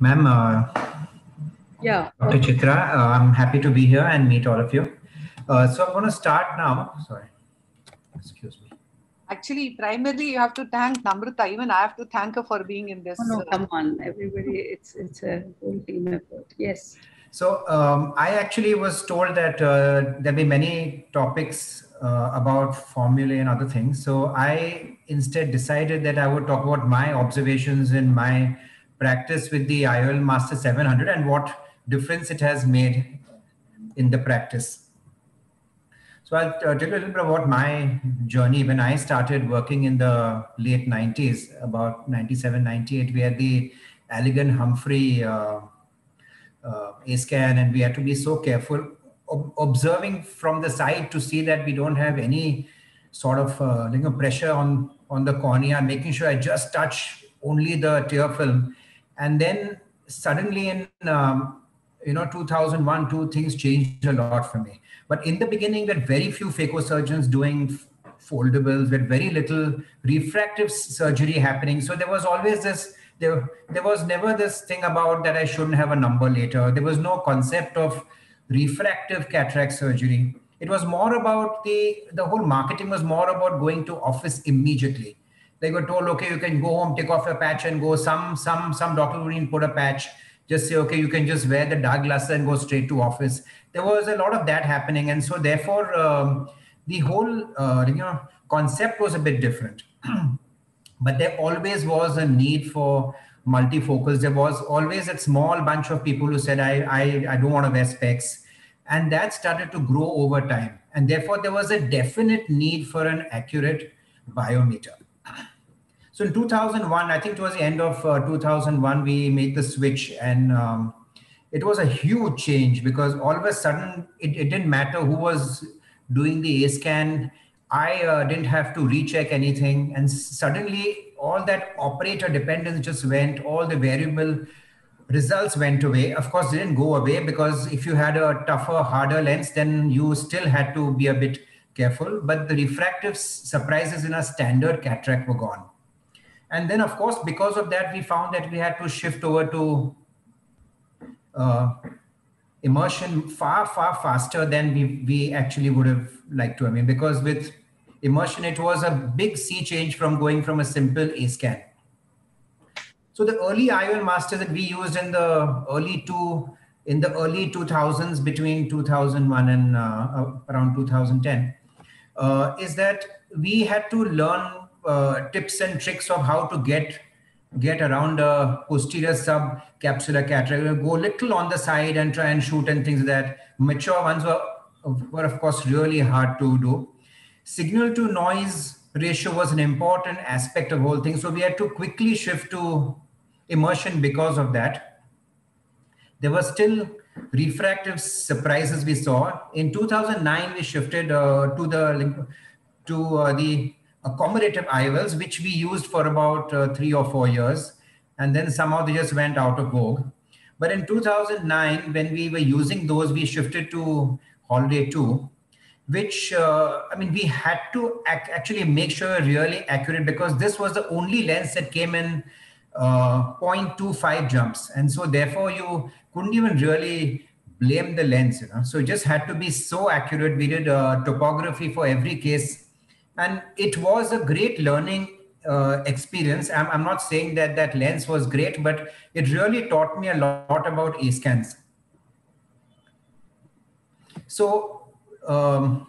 Ma'am, uh, Yeah. Dr. Chitra, uh, I'm happy to be here and meet all of you. Uh, so I'm going to start now. Sorry. Excuse me. Actually, primarily you have to thank Namrata. Even I have to thank her for being in this. Oh, no, uh, come on, everybody. It's it's a whole team effort. Yes. So um, I actually was told that uh, there'll be many topics uh, about formulae and other things. So I instead decided that I would talk about my observations in my practice with the IOL Master 700 and what difference it has made in the practice. So I'll uh, tell you a little bit about my journey. When I started working in the late 90s, about 97, 98, we had the Allergan Humphrey uh, uh, A scan, and we had to be so careful ob- observing from the side to see that we don't have any sort of uh, pressure on, on the cornea, making sure I just touch only the tear film. And then suddenly in um, you know 2001 two things changed a lot for me. But in the beginning there were very few phacosurgeons doing f- foldables. With very little refractive surgery happening. So there was always this there, there was never this thing about that i shouldn't have a number later. There was no concept of refractive cataract surgery. It was more about the the whole marketing was more about going to office immediately they were told okay you can go home take off your patch and go. Some some some doctor would even put a patch. Just say okay you can just wear the dark glasses and go straight to office. There was a lot of that happening. And so therefore um, the whole uh, you know concept was a bit different. But there always was a need for multifocals there was always a small bunch of people who said i i, I don't want to wear specs. And that started to grow over time. And therefore there was a definite need for an accurate biometer so in 2001, I think towards the end of uh, 2001, we made the switch, and um, it was a huge change because all of a sudden it, it didn't matter who was doing the A scan. I uh, didn't have to recheck anything, and suddenly all that operator dependence just went. All the variable results went away. Of course, they didn't go away because if you had a tougher, harder lens, then you still had to be a bit careful. But the refractive surprises in a standard cataract were gone and then of course because of that we found that we had to shift over to uh, immersion far far faster than we, we actually would have liked to i mean because with immersion it was a big sea change from going from a simple a scan so the early iol masters that we used in the early two in the early 2000s between 2001 and uh, around 2010 uh, is that we had to learn uh, tips and tricks of how to get get around a posterior subcapsular cataract. Go little on the side and try and shoot and things like that. Mature ones were, were of course really hard to do. Signal to noise ratio was an important aspect of whole thing. So we had to quickly shift to immersion because of that. There were still refractive surprises we saw. In 2009, we shifted uh, to the to uh, the accommodative IOLs, which we used for about uh, three or four years. And then somehow they just went out of vogue. But in 2009, when we were using those, we shifted to Holladay 2, which, uh, I mean, we had to ac- actually make sure really accurate because this was the only lens that came in uh, 0.25 jumps. And so therefore you couldn't even really blame the lens, you know. So it just had to be so accurate. We did uh, topography for every case and it was a great learning uh, experience. I'm, I'm not saying that that lens was great, but it really taught me a lot about A scans. So, um,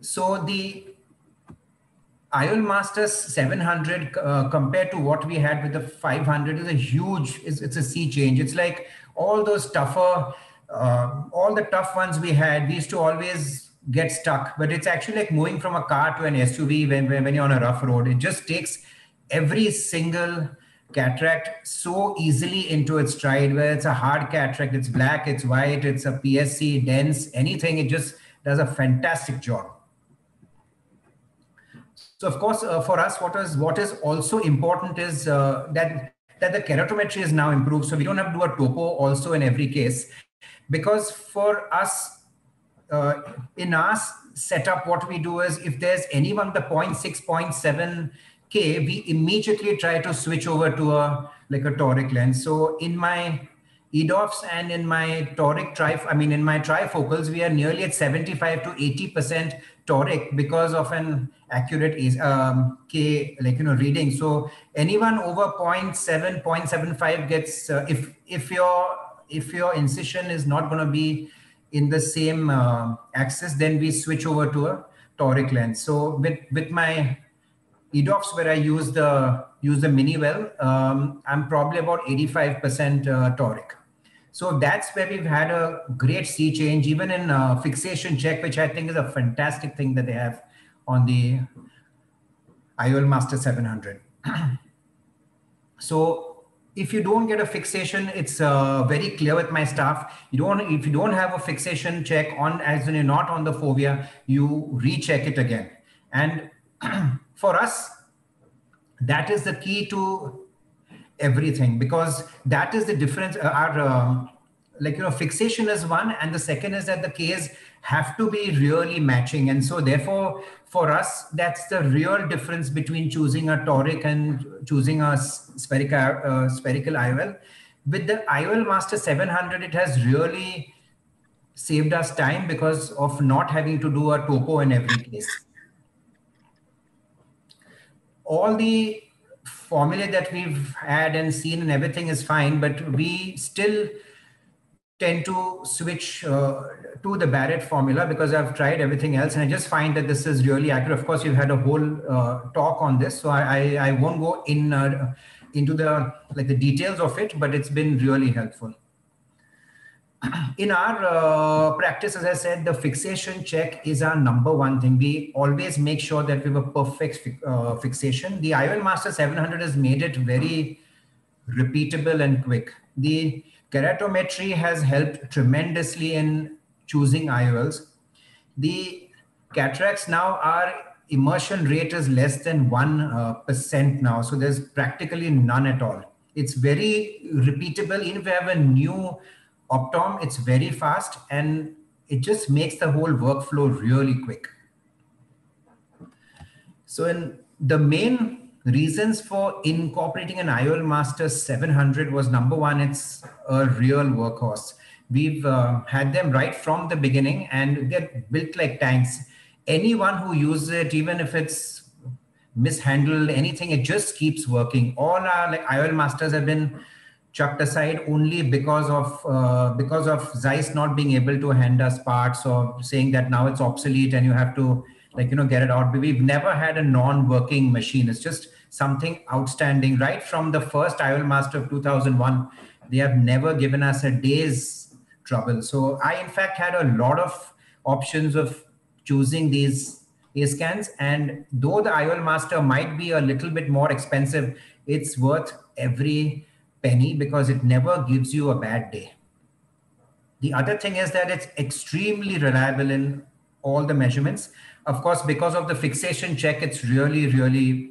so the IOL Masters 700 uh, compared to what we had with the 500 is a huge, it's, it's a sea change. It's like all those tougher, uh, all the tough ones we had, we used to always get stuck. But it's actually like moving from a car to an suv when, when you're on a rough road. It just takes every single cataract so easily into its stride where it's a hard cataract it's black it's white it's a psc dense anything it just does a fantastic job so of course uh, for us what is what is also important is uh, that that the keratometry is now improved so we don't have to do a topo also in every case because for us uh, in our setup, what we do is if there's anyone the 0.6, 0.7 K, we immediately try to switch over to a like a toric lens. So in my EDOFs and in my toric tri, I mean, in my trifocals, we are nearly at 75 to 80% toric because of an accurate um, K, like, you know, reading. So anyone over 0.7, 0.75 gets, uh, if, if your, if your incision is not going to be in the same uh, axis, then we switch over to a toric lens. So with, with my EDOFs where I use the, use the mini well, um, I'm probably about 85% uh, toric. So that's where we've had a great sea change, even in uh, fixation check, which I think is a fantastic thing that they have on the IOL Master 700. so if you don't get a fixation, it's uh, very clear with my staff. You don't, if you don't have a fixation check on, as when you're not on the fovea, you recheck it again. And for us, that is the key to everything because that is the difference uh, our um, like you know fixation is one and the second is that the Ks have to be really matching. And so therefore for us that's the real difference between choosing a toric and choosing a spherical uh, spherical IOL with the IOL master 700 it has really saved us time because of not having to do a topo in every case all the formula that we've had and seen and everything is fine, but we still tend to switch uh, to the Barrett formula because I've tried everything else and I just find that this is really accurate. Of course, you've had a whole uh, talk on this, so I, I, I won't go in uh, into the like the details of it, but it's been really helpful. in our uh, practice, as I said, the fixation check is our number one thing. We always make sure that we have a perfect fi uh, fixation. The IOL Master 700 has made it very repeatable and quick. The keratometry has helped tremendously in choosing IOLs. The cataracts now are immersion rate is less than 1% uh, now. So there's practically none at all. It's very repeatable. Even if we have a new Optom, it's very fast and it just makes the whole workflow really quick. So in the main reasons for incorporating an IOL Master 700 was number one, it's a real workhorse. We've uh, had them right from the beginning and they're built like tanks. Anyone who uses it, even if it's mishandled, anything, it just keeps working. All our like IOL Masters have been chucked aside only because of uh, because of Zeiss not being able to hand us parts or saying that now it's obsolete and you have to like you know get it out. We've never had a non-working machine. It's just something outstanding. Right from the first IOL Master of 2001, they have never given us a day's trouble. So I in fact had a lot of options of choosing these A scans, and though the IOL Master might be a little bit more expensive, it's worth every penny because it never gives you a bad day. The other thing is that it's extremely reliable in all the measurements. Of course, because of the fixation check, it's really, really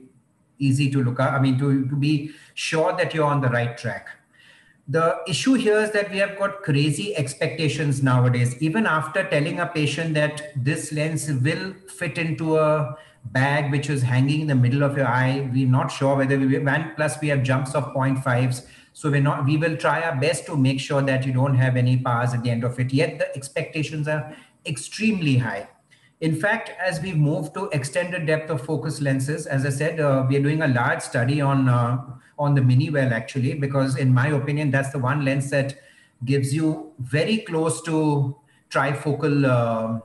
easy to look at. I mean, to, to be sure that you're on the right track. The issue here is that we have got crazy expectations nowadays. Even after telling a patient that this lens will fit into a bag which is hanging in the middle of your eye, we're not sure whether we, and plus we have jumps of 0.5s so we're not, we will try our best to make sure that you don't have any powers at the end of it. Yet the expectations are extremely high. In fact, as we move to extended depth of focus lenses, as I said, uh, we are doing a large study on uh, on the mini well actually, because in my opinion, that's the one lens that gives you very close to trifocal uh,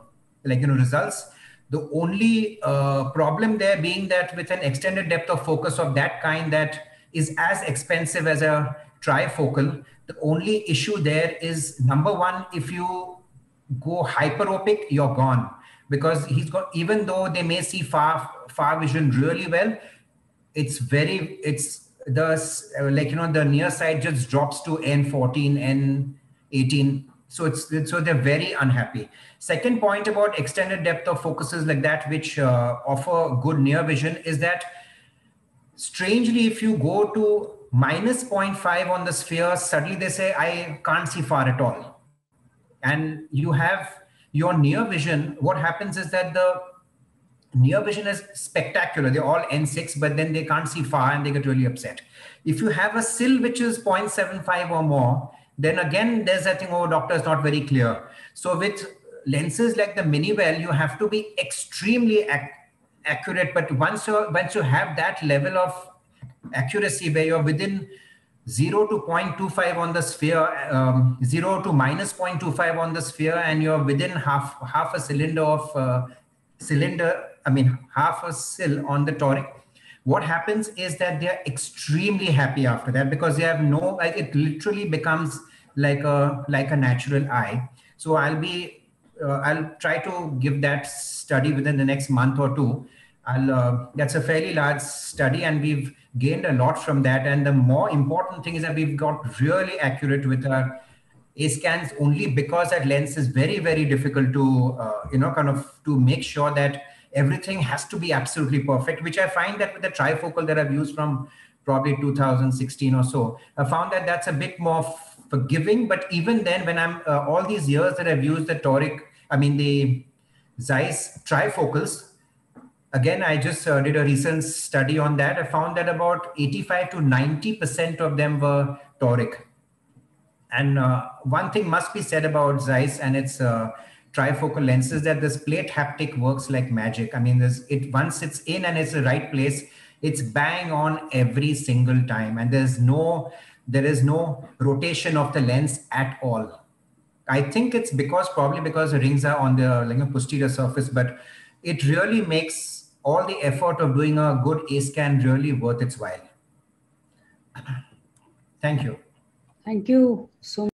like you know results. The only uh, problem there being that with an extended depth of focus of that kind that is as expensive as a trifocal. The only issue there is number one, if you go hyperopic, you're gone because he's got, even though they may see far, far vision really well, it's very, it's the, like, you know, the near side just drops to N14, N18. So it's, so they're very unhappy. Second point about extended depth of focuses like that, which uh, offer good near vision is that strangely, if you go to minus 0.5 on the sphere, suddenly they say, I can't see far at all. And you have your near vision. What happens is that the near vision is spectacular. They're all N6, but then they can't see far and they get really upset. If you have a cyl which is 0.75 or more, then again, there's that thing, oh, doctor is not very clear. So with lenses like the Mini-Well, you have to be extremely accurate. But once you, once you have that level of accuracy where you're within 0 to 0.25 on the sphere, um, 0 to minus 0.25 on the sphere, and you're within half, half a cylinder of uh, cylinder, I mean, half a cyl on the toric, what happens is that they're extremely happy after that because they have no, like it literally becomes like a, like a natural eye. So I'll be, uh, I'll try to give that study within the next month or two. I'll, uh, that's a fairly large study and we've gained a lot from that. And the more important thing is that we've got really accurate with our A scans only because that lens is very, very difficult to, uh, you know, kind of to make sure that everything has to be absolutely perfect, which I find that with the trifocal that I've used from probably 2016 or so, I found that that's a bit more forgiving. But even then, when I'm uh, all these years that I've used the toric, I mean, the Zeiss trifocals, again, I just uh, did a recent study on that. I found that about 85 to 90% of them were toric. And uh, one thing must be said about Zeiss and its uh, trifocal lenses that this plate haptic works like magic. I mean, there's it once it's in and it's the right place, it's bang on every single time. And there's no, there is no rotation of the lens at all. I think it's because probably because the rings are on the like, posterior surface, but it really makes all the effort of doing a good A scan really worth its while. Thank you. Thank you so